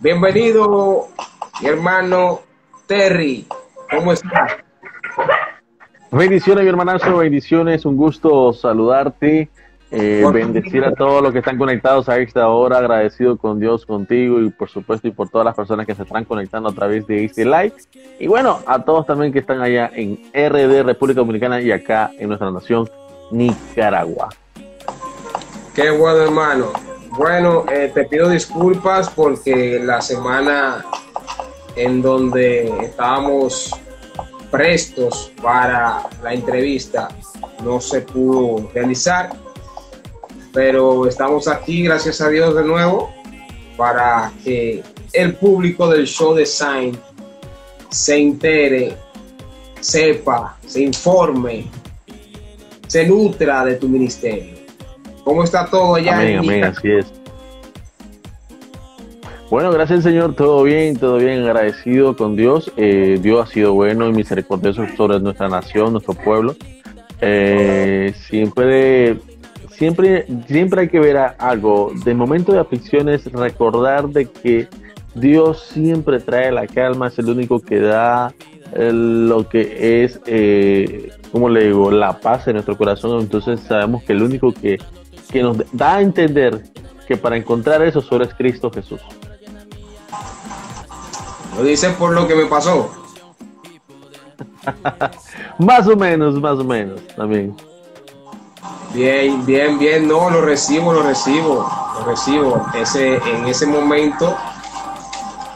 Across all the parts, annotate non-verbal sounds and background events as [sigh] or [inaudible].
Bienvenido, mi hermano Terry. ¿Cómo estás? Bendiciones, mi hermanazo, bendiciones, un gusto saludarte, eh, bendecir a todos los que están conectados a esta hora, agradecido con Dios, contigo y por supuesto y por todas las personas que se están conectando a través de este live. Y bueno, a todos también que están allá en RD, República Dominicana y acá en nuestra nación, Nicaragua. Qué bueno, hermano. Bueno, eh, te pido disculpas porque la semana en donde estábamos prestos para la entrevista no se pudo realizar, pero estamos aquí, gracias a Dios, de nuevo para que el público del show Design se entere, sepa, se informe, se nutra de tu ministerio. ¿Cómo está todo allá? Amén, amén, así es. Bueno, gracias Señor, todo bien, todo bien, agradecido con Dios. Eh, Dios ha sido bueno y misericordioso sobre nuestra nación, nuestro pueblo. Eh, siempre, siempre, siempre hay que ver algo. De momento de aflicciones, recordar de que Dios siempre trae la calma, es el único que da eh, lo que es, como le digo, la paz en nuestro corazón. Entonces sabemos que el único que, que nos da a entender que para encontrar eso solo es Cristo Jesús. Lo dice por lo que me pasó. [laughs] más o menos, más o menos, también. Bien, bien, bien, no, lo recibo, lo recibo, lo recibo. Ese, en ese momento,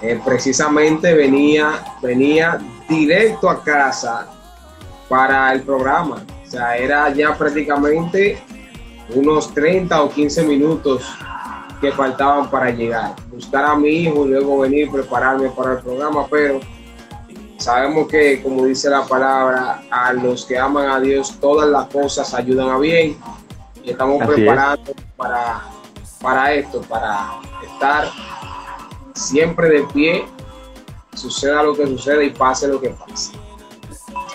eh, precisamente venía, venía directo a casa para el programa. O sea, era ya prácticamente unos 30 o 15 minutos que faltaban para llegar. Buscar a mi hijo y luego venir, prepararme para el programa, pero sabemos que, como dice la palabra, a los que aman a Dios todas las cosas ayudan a bien y estamos preparando para, para esto, para estar siempre de pie, suceda lo que suceda y pase lo que pase.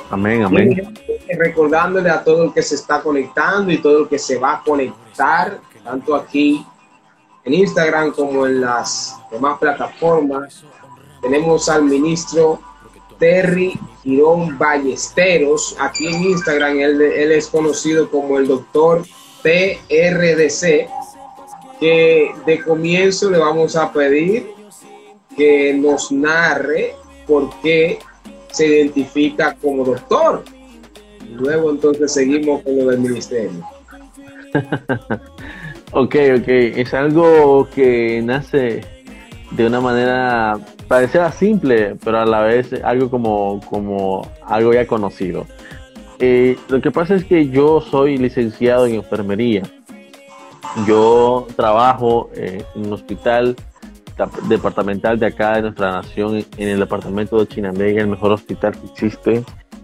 Amén, amén. recordándole a todo el que se está conectando y todo el que se va a conectar, tanto aquí en Instagram como en las demás plataformas. Tenemos al ministro Terry Girón Ballesteros. Aquí en Instagram él, es conocido como el doctor TRDC, que de comienzo le vamos a pedir que nos narre por qué se identifica como doctor. Luego entonces seguimos con lo del ministerio. [laughs] Ok, ok, es algo que nace de una manera, parecerá simple, pero a la vez algo como, como algo ya conocido. Eh, lo que pasa es que yo soy licenciado en enfermería. Yo trabajo eh, en un hospital departamental de acá de nuestra nación, en el departamento de Chinamega, el mejor hospital que existe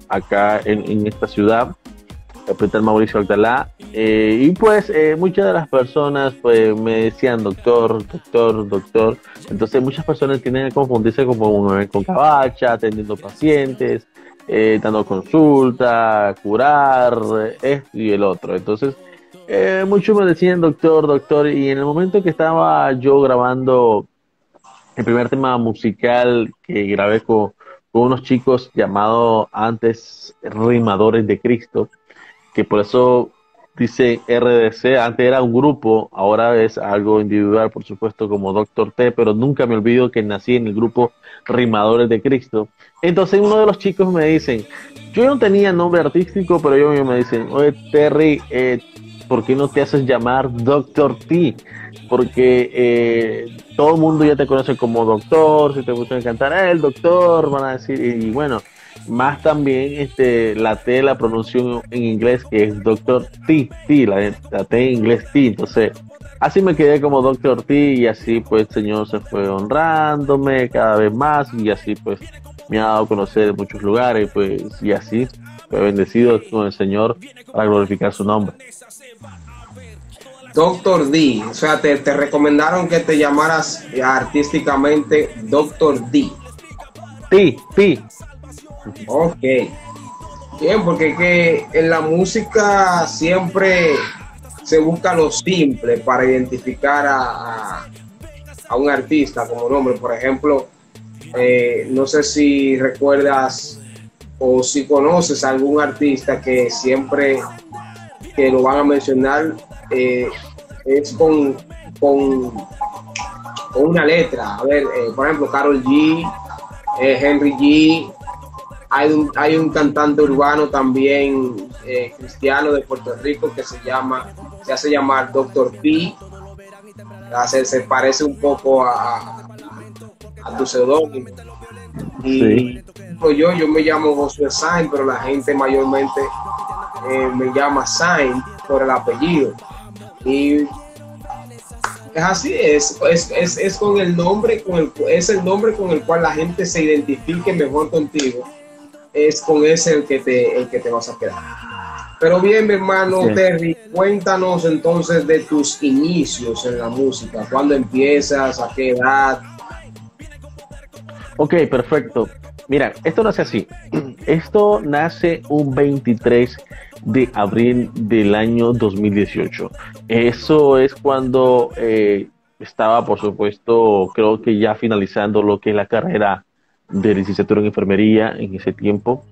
acá en, en esta ciudad. Hospital Mauricio Alcalá. Eh, y pues eh, muchas de las personas pues me decían doctor, doctor, doctor. Entonces muchas personas tienen que confundirse como con cabacha, atendiendo pacientes, eh, dando consulta, curar, esto y el otro. Entonces muchos me decían doctor, doctor. Y en el momento que estaba yo grabando el primer tema musical que grabé con, con unos chicos llamados antes Rimadores de Cristo, que por eso dice RDC, antes era un grupo, ahora es algo individual, por supuesto, como Doctor T, pero nunca me olvido que nací en el grupo Rimadores de Cristo. Entonces uno de los chicos me dicen, yo no tenía nombre artístico, pero ellos me dicen, oye Terry, eh, ¿por qué no te haces llamar Doctor T? Porque eh, todo el mundo ya te conoce como doctor, si te gusta cantar, ah, el doctor, van a decir, y bueno, más también este, la T la pronuncio en inglés que es Doctor T, T la, T en inglés T, entonces así me quedé como Doctor T y así pues el Señor se fue honrándome cada vez más y así pues me ha dado a conocer en muchos lugares pues y así fue bendecido con el Señor para glorificar su nombre. Doctor D, o sea, te, te recomendaron que te llamaras artísticamente Doctor D. T, T, Ok. Bien, porque que en la música siempre se busca lo simple para identificar a, a un artista como nombre. Por ejemplo, eh, no sé si recuerdas o si conoces a algún artista que siempre que lo van a mencionar eh, es con, con, una letra. A ver, eh, por ejemplo, Carol G, Henry G, hay un, hay un cantante urbano también cristiano de Puerto Rico que se llama, se hace llamar Dr. P. Se, se parece un poco a, a tu seudónimo. Y yo, yo me llamo Josué Sainz, pero la gente mayormente eh, me llama Sainz por el apellido. Y es así, es, es, es, con el nombre, con el, es el nombre con el cual la gente se identifique mejor contigo. Es con ese el que te, el que te vas a quedar. Pero bien, mi hermano Terry, cuéntanos entonces de tus inicios en la música. ¿Cuándo empiezas? ¿A qué edad? Ok, perfecto. Mira, esto nace así. [clears throat] Esto nace un 23 de abril del año 2018. Eso es cuando eh, estaba, por supuesto, creo que ya finalizando lo que es la carrera de licenciatura en enfermería en ese tiempo.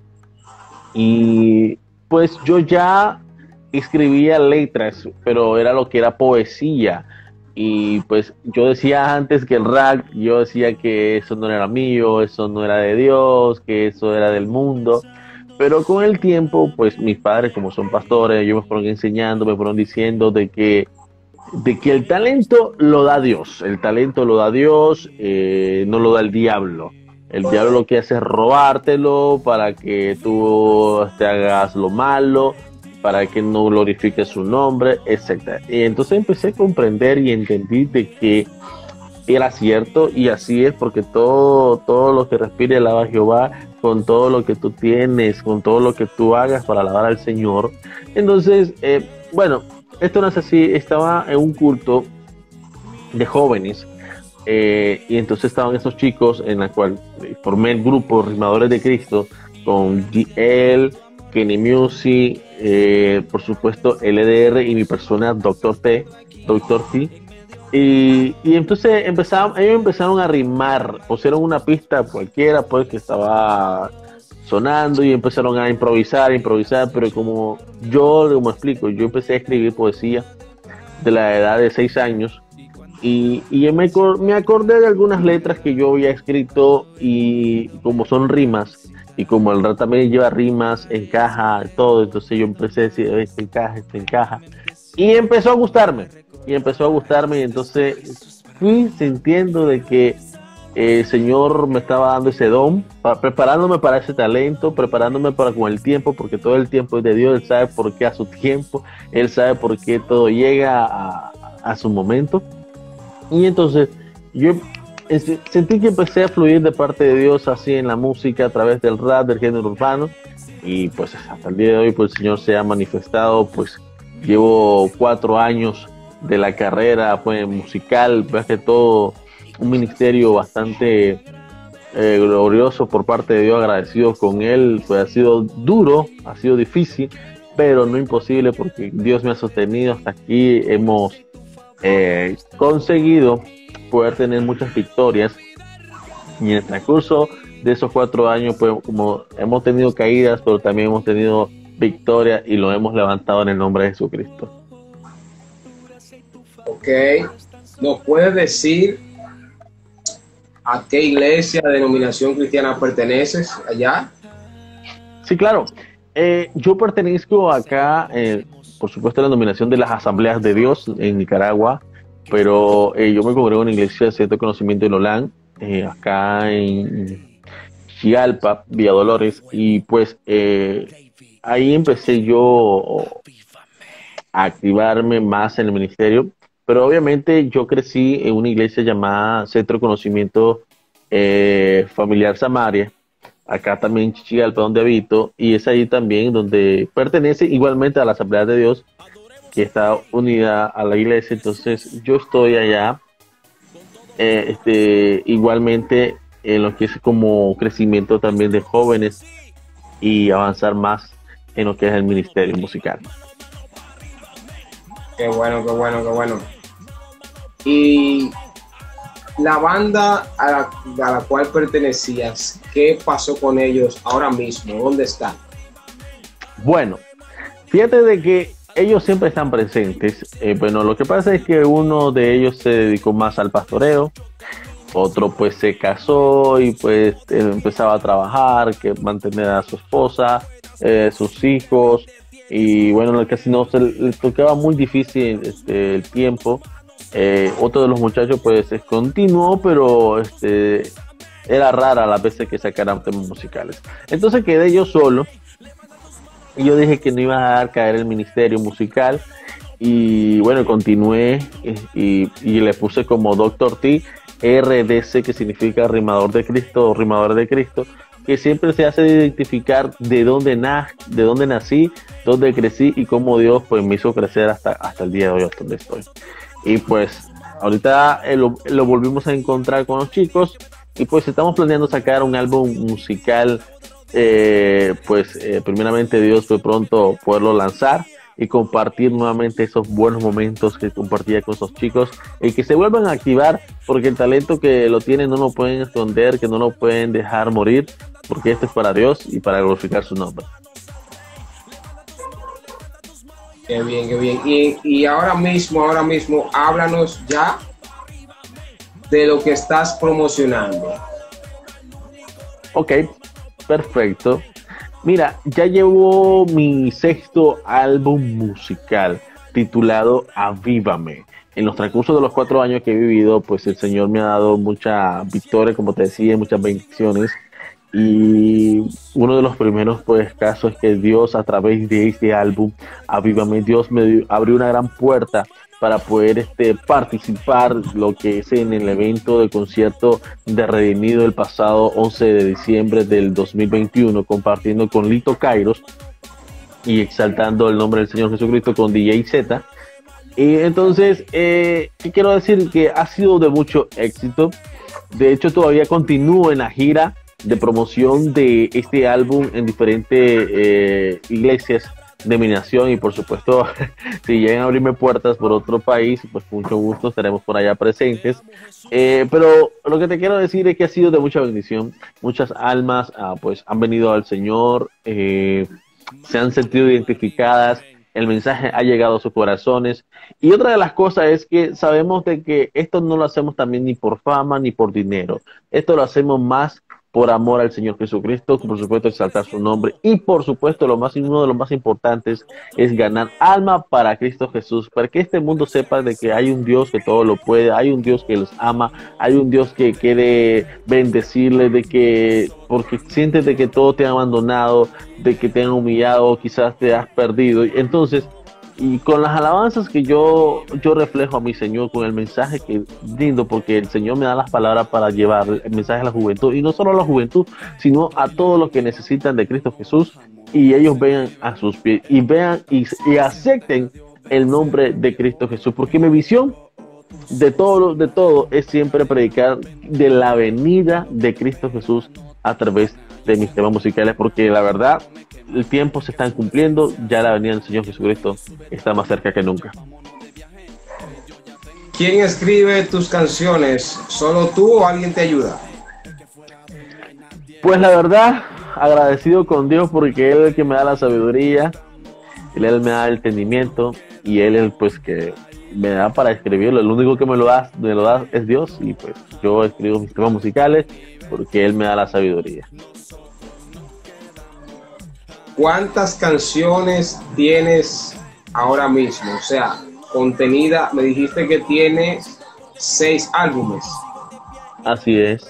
Y pues yo ya escribía letras, pero era lo que era poesía y pues yo decía antes que el rap, yo decía que eso no era mío, eso no era de Dios, que eso era del mundo. Pero con el tiempo, pues mis padres, como son pastores, ellos me fueron enseñando, me fueron diciendo de que, de que el talento lo da Dios. El talento lo da Dios, eh, no lo da el diablo. El diablo lo que hace es robártelo para que tú te hagas lo malo para que no glorifique su nombre, etc. Y entonces empecé a comprender y entendí de que era cierto y así es porque todo, todo lo que respire alaba a Jehová con todo lo que tú tienes, con todo lo que tú hagas para alabar al Señor. Entonces, eh, bueno, esto no es así, estaba en un culto de jóvenes eh, y entonces estaban esos chicos en la cual formé el grupo Rimadores de Cristo con él, Kenny Music, eh, por supuesto LDR y mi persona Doctor T, Doctor T. Y, entonces empezaron, ellos empezaron a rimar, pusieron una pista cualquiera pues que estaba sonando y empezaron a improvisar, improvisar, pero como yo, como explico, yo empecé a escribir poesía de la edad de seis años y, y me, me acordé de algunas letras que yo había escrito y como son rimas, y como el rap también lleva rimas, encaja, todo, entonces yo empecé a decir, este encaja, este encaja. Y empezó a gustarme, y empezó a gustarme, y entonces fui sintiendo de que el Señor me estaba dando ese don, preparándome para ese talento, preparándome para con el tiempo, porque todo el tiempo es de Dios, Él sabe por qué a su tiempo, Él sabe por qué todo llega a, a su momento. Y entonces yo sentí que empecé a fluir de parte de Dios así en la música a través del rap, del género urbano. Y pues hasta el día de hoy pues el Señor se ha manifestado, pues llevo cuatro años de la carrera fue musical, pues que todo un ministerio bastante eh, glorioso por parte de Dios, agradecido con él, pues ha sido duro, ha sido difícil, pero no imposible porque Dios me ha sostenido hasta aquí, hemos eh, conseguido poder tener muchas victorias. Y en el transcurso de esos cuatro años, pues como hemos tenido caídas, pero también hemos tenido victorias y lo hemos levantado en el nombre de Jesucristo. Ok, ¿nos puedes decir a qué iglesia, denominación cristiana perteneces allá? Sí, claro. Eh, yo pertenezco acá, eh, por supuesto, a la denominación de las Asambleas de Dios en Nicaragua pero eh, yo me congrego en una iglesia de de Conocimiento de Lolán, eh, acá en Chialpa, Villa Dolores, y pues eh, ahí empecé yo a activarme más en el ministerio, pero obviamente yo crecí en una iglesia llamada Centro de Conocimiento Familiar Samaria, acá también en Chichigalpa, donde habito, y es ahí también donde pertenece igualmente a la Asamblea de Dios, que está unida a la iglesia, entonces yo estoy allá, eh, este, igualmente en lo que es como crecimiento también de jóvenes y avanzar más en lo que es el ministerio musical. Qué bueno, qué bueno, qué bueno. Y la banda a la, a la, cual pertenecías, ¿qué pasó con ellos ahora mismo? ¿Dónde están? Bueno, fíjate de que ellos siempre están presentes. Eh, bueno, lo que pasa es que uno de ellos se dedicó más al pastoreo, otro pues se casó y pues empezaba a trabajar, que mantener a su esposa, eh, sus hijos y bueno, casi no se le tocaba muy difícil este, el tiempo. Eh, otro de los muchachos pues continuó, pero este, era rara las veces que sacaran temas musicales. Entonces quedé yo solo y yo dije que no iba a dar caer el ministerio musical y bueno, continué y, y le puse como Doctor T RDC, que significa rimador de Cristo o rimador de Cristo, que siempre se hace identificar de dónde, na de dónde nací, dónde crecí y cómo Dios pues, me hizo crecer hasta, hasta el día de hoy, hasta donde estoy. Y pues ahorita eh, lo, volvimos a encontrar con los chicos y pues estamos planeando sacar un álbum musical, eh, pues eh, primeramente Dios fue pronto poderlo lanzar y compartir nuevamente esos buenos momentos que compartía con esos chicos y que se vuelvan a activar porque el talento que lo tienen no lo pueden esconder, que no lo pueden dejar morir porque esto es para Dios y para glorificar su nombre. Qué bien, qué bien. Y, y ahora mismo, ahora mismo, háblanos ya de lo que estás promocionando. Ok, perfecto. Mira, ya llevo mi sexto álbum musical titulado Avívame. En los transcurso de los cuatro años que he vivido, pues el Señor me ha dado mucha victoria, como te decía, muchas bendiciones. Y uno de los primeros pues casos es que Dios a través de este álbum, Avívame, Dios me abrió una gran puerta para poder este, participar lo que es en el evento de concierto de Redimido el pasado 11 de diciembre del 2021, compartiendo con Lito Kairos y exaltando el nombre del Señor Jesucristo con DJ Z. Y entonces, eh, quiero decir que ha sido de mucho éxito. De hecho, todavía continúo en la gira de promoción de este álbum en diferentes eh, iglesias de mi nación y por supuesto [laughs] si llegan a abrirme puertas por otro país pues mucho gusto estaremos por allá presentes. Eh, pero lo que te quiero decir es que ha sido de mucha bendición. Muchas almas ah, pues han venido al Señor eh, se han sentido identificadas el mensaje ha llegado a sus corazones. Y otra de las cosas es que sabemos de que esto no lo hacemos también ni por fama ni por dinero. Esto lo hacemos más por amor al Señor Jesucristo, por supuesto exaltar su nombre y por supuesto lo más uno de los más importantes es ganar alma para Cristo Jesús, para que este mundo sepa de que hay un Dios que todo lo puede, hay un Dios que los ama, hay un Dios que quiere bendecirle, de que porque sientes de que todo te ha abandonado, de que te han humillado, quizás te has perdido, entonces y con las alabanzas que yo, yo reflejo a mi Señor, con el mensaje que lindo, porque el Señor me da las palabras para llevar el mensaje a la juventud, y no solo a la juventud, sino a todos los que necesitan de Cristo Jesús, y ellos vean a sus pies, y vean y, y acepten el nombre de Cristo Jesús, porque mi visión de todo, de todo es siempre predicar de la venida de Cristo Jesús a través de mis temas musicales, porque la verdad el tiempo se están cumpliendo, ya la venida del Señor Jesucristo está más cerca que nunca. ¿Quién escribe tus canciones? ¿Solo tú o alguien te ayuda? Pues la verdad, agradecido con Dios porque Él es el que me da la sabiduría, Él me da el entendimiento y Él es el pues que me da para escribirlo. El único que me lo da, me lo da es Dios y pues yo escribo mis temas musicales porque Él me da la sabiduría. ¿Cuántas canciones tienes ahora mismo? O sea, contenida, me dijiste que tiene seis álbumes. Así es.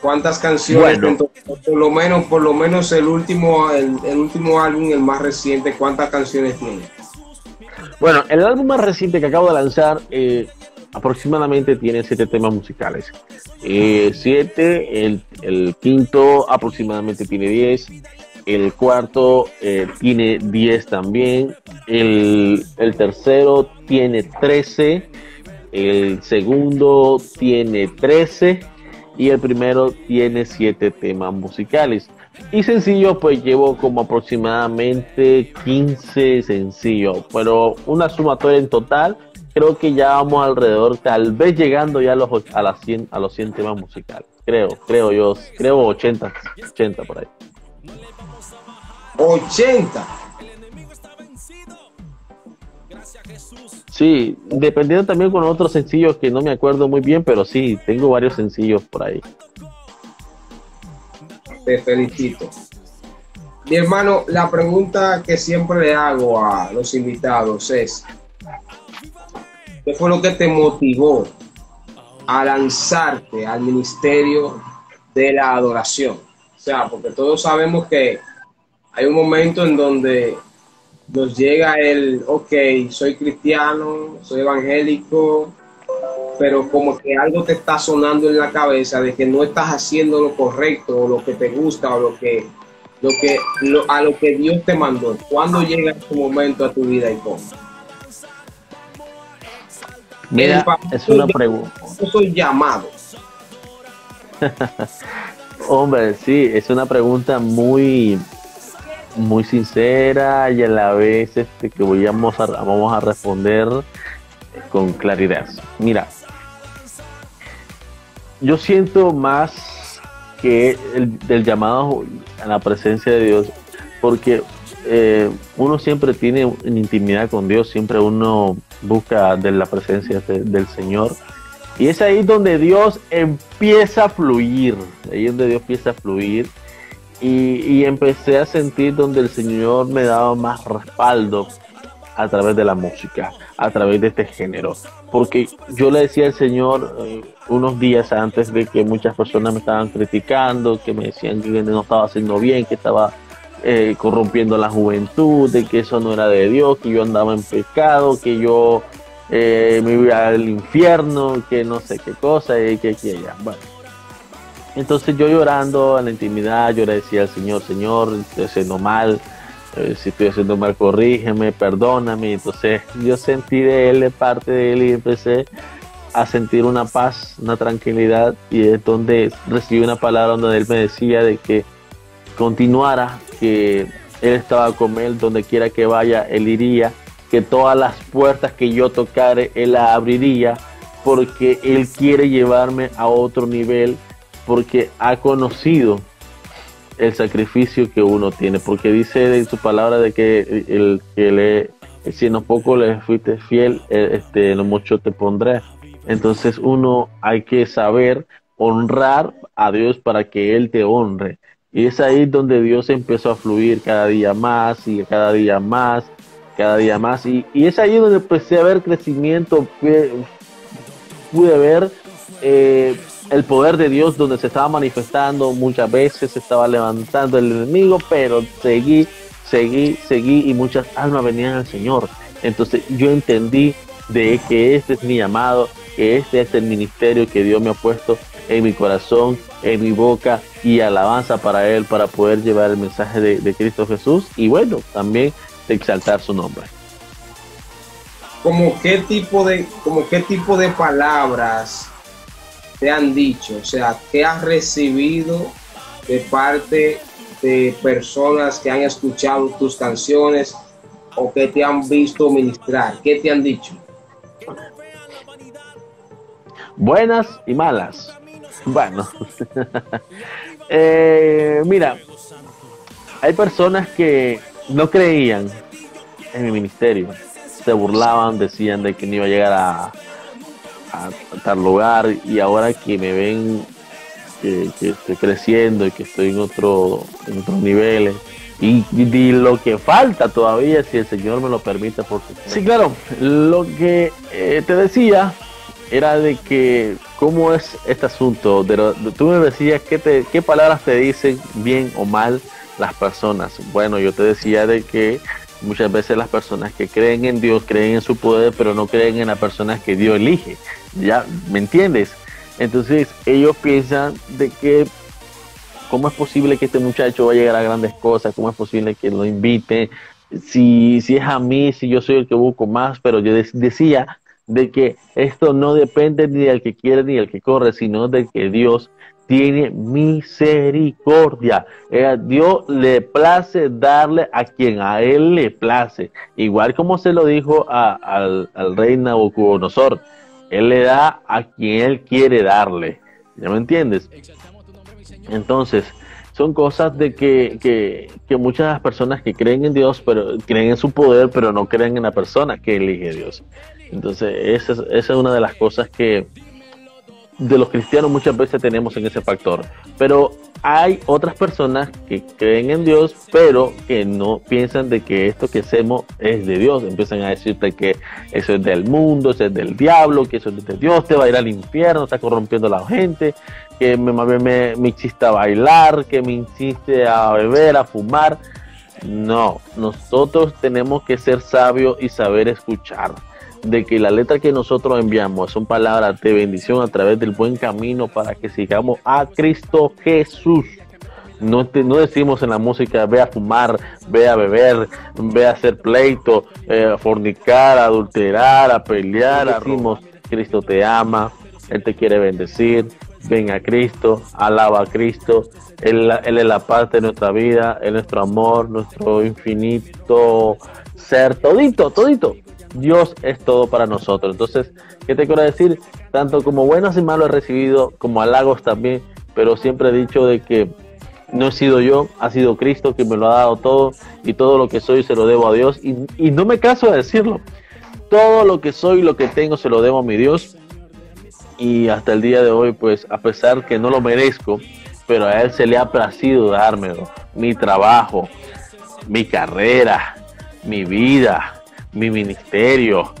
¿Cuántas canciones? por lo menos, por lo menos el último, el, último álbum, el más reciente, ¿cuántas canciones tiene? Bueno, el álbum más reciente que acabo de lanzar eh, aproximadamente tiene siete temas musicales. Eh, siete, el, el, quinto aproximadamente tiene diez, el cuarto eh, tiene 10 también, el, tercero tiene 13, el segundo tiene 13 y el primero tiene 7 temas musicales. Y sencillo, pues llevo como aproximadamente 15 sencillos, pero una sumatoria en total creo que ya vamos alrededor, tal vez llegando ya a los, a las 100, a los 100 temas musicales. Creo, creo yo, creo 80, 80 por ahí. 80. Sí, dependiendo también con otros sencillos que no me acuerdo muy bien, pero sí, tengo varios sencillos por ahí. Te felicito. Mi hermano, la pregunta que siempre le hago a los invitados es, ¿qué fue lo que te motivó a lanzarte al ministerio de la adoración? O sea, porque todos sabemos que hay un momento en donde nos llega el, ok, soy cristiano, soy evangélico, pero como que algo te está sonando en la cabeza de que no estás haciendo lo correcto o lo que te gusta o lo que, lo que, a lo que Dios te mandó. ¿Cuándo llega ese momento a tu vida y cómo? Mira, es una pregunta. Yo soy llamado. [laughs] Hombre, sí, es una pregunta muy, muy sincera y a la vez este, que voy a, vamos a responder con claridad. Mira, yo siento más que el llamado a la presencia de Dios, porque eh, uno siempre tiene en intimidad con Dios, siempre uno busca de la presencia del Señor. Y es ahí donde Dios empieza a fluir, ahí donde Dios empieza a fluir. Y, y, empecé a sentir donde el Señor me daba más respaldo a través de la música, a través de este género. Porque yo le decía al Señor eh, unos días antes de que muchas personas me estaban criticando, que me decían que no estaba haciendo bien, que estaba eh, corrompiendo la juventud, de que eso no era de Dios, que yo andaba en pecado, que yo eh, me iba al infierno, que no sé qué cosa, y que allá. Bueno. Entonces yo llorando en la intimidad, yo le decía al Señor, Señor, estoy haciendo mal, eh, si estoy haciendo mal, corrígeme, perdóname. Entonces yo sentí de él, de parte de él, y empecé a sentir una paz, una tranquilidad, y es donde recibí una palabra donde él me decía de que continuara, que él estaba con él, donde quiera que vaya, él iría, que todas las puertas que yo tocare, él la abriría, porque él quiere llevarme a otro nivel, porque ha conocido el sacrificio que uno tiene, porque dice en su palabra de que el que le si en lo poco le fuiste fiel, eh, este, en lo mucho te pondré. Entonces uno hay que saber honrar a Dios para que Él te honre. Y es ahí donde Dios empezó a fluir cada día más y cada día más, cada día más. Y, y es ahí donde empecé a ver crecimiento, pude ver eh, el poder de Dios donde se estaba manifestando, muchas veces se estaba levantando el enemigo, pero seguí, seguí, seguí y muchas almas venían al Señor. Entonces yo entendí de que este es mi llamado, que este es el ministerio que Dios me ha puesto en mi corazón, en mi boca y alabanza para Él para poder llevar el mensaje de, Cristo Jesús y bueno, también de exaltar su nombre. ¿Como qué tipo de, como qué tipo de palabras te han dicho? O sea, ¿qué has recibido de parte de personas que han escuchado tus canciones o que te han visto ministrar? ¿Qué te han dicho? Buenas y malas. Bueno, [laughs] eh, mira, hay personas que no creían en mi ministerio, se burlaban, decían de que no iba a llegar a, a tal lugar y ahora que me ven que, estoy creciendo y que estoy en otro en otros niveles. Y, lo que falta todavía si el Señor me lo permite por sí claro lo que eh, te decía era de que cómo es este asunto de, tú me decías qué te qué palabras te dicen bien o mal las personas bueno yo te decía de que muchas veces las personas que creen en Dios creen en su poder pero no creen en las personas que Dios elige ¿Ya? ¿Me entiendes? Entonces ellos piensan de que cómo es posible que este muchacho va a llegar a grandes cosas, cómo es posible que lo invite, si, si es a mí, si yo soy el que busco más, pero yo decía de que esto no depende ni del que quiere ni del que corre, sino de que Dios tiene misericordia. Eh, a Dios le place darle a quien a él le place. Igual como se lo dijo al, al rey Nabucodonosor, él le da a quien él quiere darle. ¿Ya me entiendes? Entonces, son cosas de que, que, que, muchas personas que creen en Dios, pero creen en su poder, pero no creen en la persona que elige Dios. Entonces, esa es, esa es una de las cosas que de los cristianos muchas veces tenemos en ese factor. Pero hay otras personas que creen en Dios, pero que no piensan de que esto que hacemos es de Dios. Empiezan a decirte que eso es del mundo, eso es del diablo, que eso es de Dios, te va a ir al infierno, está corrompiendo a la gente, que me, me, me a bailar, que me insiste a beber, a fumar. No, nosotros tenemos que ser sabios y saber escuchar de que la letra que nosotros enviamos son palabras de bendición a través del buen camino para que sigamos a Cristo Jesús. No, no decimos en la música, ve a fumar, ve a beber, ve a hacer pleito, eh, a fornicar, a adulterar, a pelear. Decimos, Cristo te ama, Él te quiere bendecir, ven a Cristo, alaba a Cristo, él, él es la parte de nuestra vida, es nuestro amor, nuestro infinito ser, todito, todito. Dios es todo para nosotros. Entonces, ¿qué te quiero decir? Tanto como buenos y malos he recibido, como halagos también, pero siempre he dicho de que no he sido yo, ha sido Cristo que me lo ha dado todo y todo lo que soy se lo debo a Dios y, y no me caso de decirlo. Todo lo que soy, lo que tengo, se lo debo a mi Dios y hasta el día de hoy, pues a pesar que no lo merezco, pero a Él se le ha placido dármelo. Mi trabajo, mi carrera, mi vida, mi ministerio,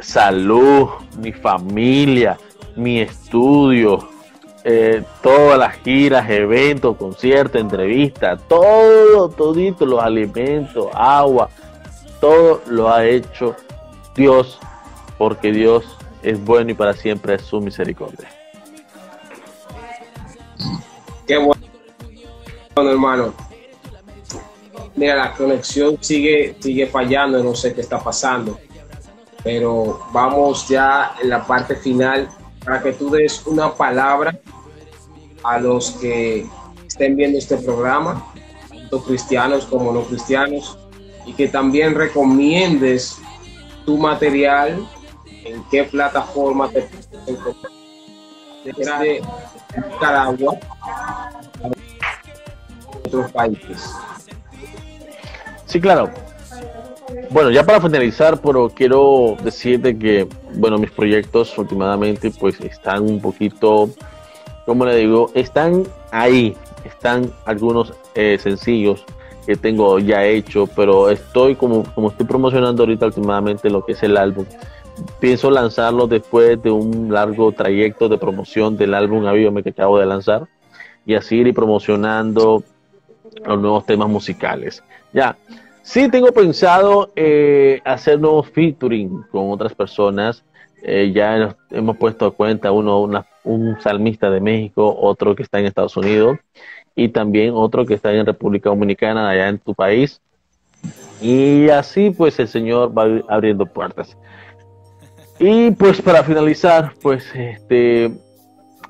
salud, mi familia, mi estudio, eh, todas las giras, eventos, conciertos, entrevistas, todo, todito, los alimentos, agua, todo lo ha hecho Dios, porque Dios es bueno y para siempre es su misericordia. Qué bueno, hermano mira, la conexión sigue, sigue fallando, no sé qué está pasando. Pero vamos ya en la parte final para que tú des una palabra a los que estén viendo este programa, tanto cristianos como no cristianos, y que también recomiendes tu material, en qué plataforma te encuentras desde Nicaragua a otros países. Sí, claro. Bueno, ya para finalizar, pero quiero decirte que, bueno, mis proyectos últimamente pues están un poquito, como le digo, están ahí, están algunos eh, sencillos que tengo ya hecho, pero estoy como, como estoy promocionando ahorita últimamente lo que es el álbum. Pienso lanzarlo después de un largo trayecto de promoción del álbum Avívame que acabo de lanzar y así ir promocionando los nuevos temas musicales. Ya, Sí, tengo pensado eh, hacer nuevos featuring con otras personas. Eh, ya hemos puesto a cuenta uno, un salmista de México, otro que está en Estados Unidos y también otro que está en República Dominicana, allá en tu país. Y así pues el Señor va abriendo puertas. Y pues para finalizar, pues este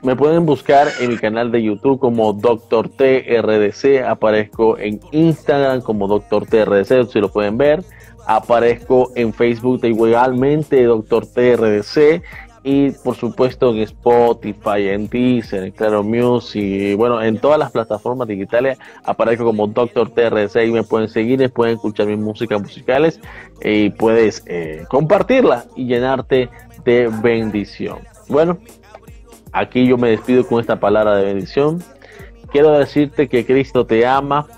me pueden buscar en mi canal de YouTube como Dr. TRDC. Aparezco en Instagram como Dr. TRDC, si lo pueden ver. Aparezco en Facebook igualmente Dr. TRDC. Y por supuesto en Spotify, en Deezer, en Claro Music, bueno, en todas las plataformas digitales aparezco como Dr. TRDC y me pueden seguir, pueden escuchar mis músicas musicales y puedes eh, compartirla y llenarte de bendición. Bueno, Aquí yo me despido con esta palabra de bendición. Quiero decirte que Cristo te ama,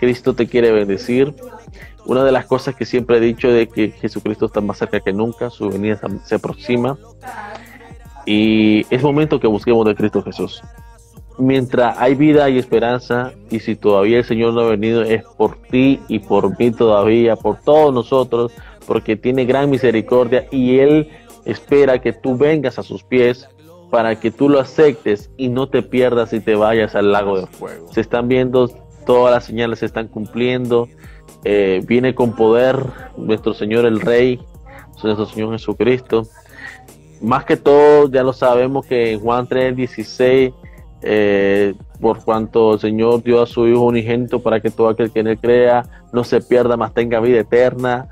Cristo te quiere bendecir. Una de las cosas que siempre he dicho es que Jesucristo está más cerca que nunca, su venida se aproxima y es momento que busquemos de Cristo Jesús. Mientras hay vida y esperanza y si todavía el Señor no ha venido es por ti y por mí todavía, por todos nosotros, porque tiene gran misericordia y Él espera que tú vengas a sus pies para que tú lo aceptes y no te pierdas y te vayas al lago de fuego. Se están viendo, todas las señales se están cumpliendo, eh, viene con poder nuestro Señor el Rey nuestro Señor Jesucristo. Más que todo, ya lo sabemos que en Juan 3, 16, eh, por cuanto el Señor dio a su Hijo unigénito para que todo aquel que en él crea no se pierda, más tenga vida eterna.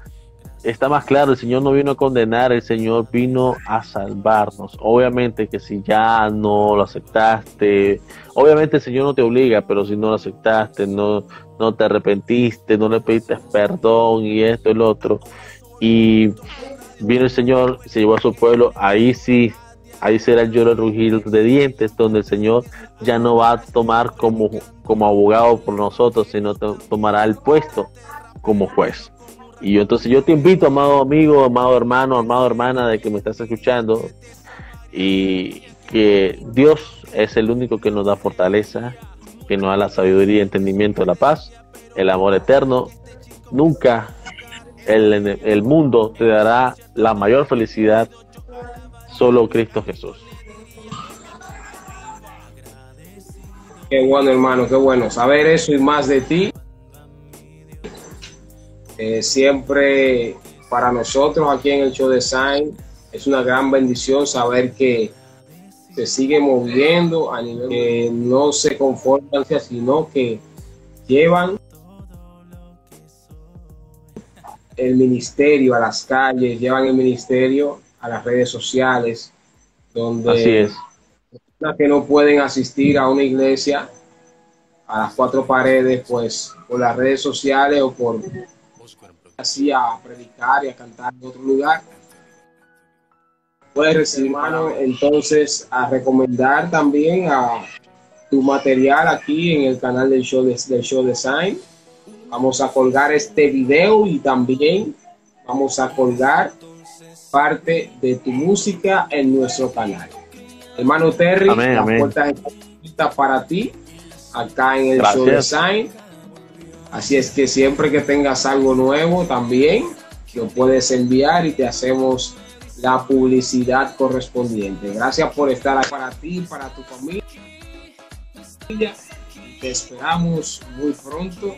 Está más claro, el Señor no vino a condenar, el Señor vino a salvarnos. Obviamente que si ya no lo aceptaste, obviamente el Señor no te obliga, pero si no lo aceptaste, no, no te arrepentiste, no le pediste perdón y esto y lo otro, y vino el Señor, se llevó a su pueblo, ahí sí ahí será el lloro rugir de dientes, donde el Señor ya no va a tomar como, como abogado por nosotros, sino tomará el puesto como juez. Y yo, entonces yo te invito, amado amigo, amado hermano, amado hermana, de que me estás escuchando, y que Dios es el único que nos da fortaleza, que nos da la sabiduría, entendimiento, la paz, el amor eterno. Nunca el, el mundo te dará la mayor felicidad solo Cristo Jesús. Qué bueno, hermano, qué bueno. Saber eso y más de ti. Eh, siempre para nosotros aquí en el Show Design es una gran bendición saber que se sigue moviendo a nivel que no se conforman, sino que llevan el ministerio a las calles, llevan el ministerio a las redes sociales, donde Así es. que no pueden asistir a una iglesia a las cuatro paredes, pues por las redes sociales o por así a predicar y a cantar en otro lugar. Puedes hermano, entonces a recomendar también a tu material aquí en el canal del show, de, del show Design. Vamos a colgar este video y también vamos a colgar parte de tu música en nuestro canal. Hermano Terry, amén, las puertas están para ti acá en el Show Design. Así es que siempre que tengas algo nuevo también lo puedes enviar y te hacemos la publicidad correspondiente. Gracias por estar aquí para ti, para tu familia. Te esperamos muy pronto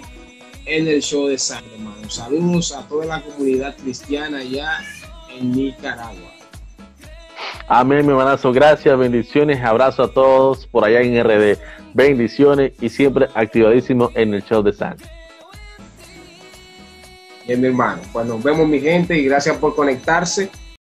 en el show de San hermano. Saludos a toda la comunidad cristiana allá en Nicaragua. Amén, mi hermanazo. Gracias, bendiciones, abrazo a todos por allá en RD. Bendiciones y siempre activadísimo en el show de San. Bien, mi hermano. Pues nos vemos, mi gente, y gracias por conectarse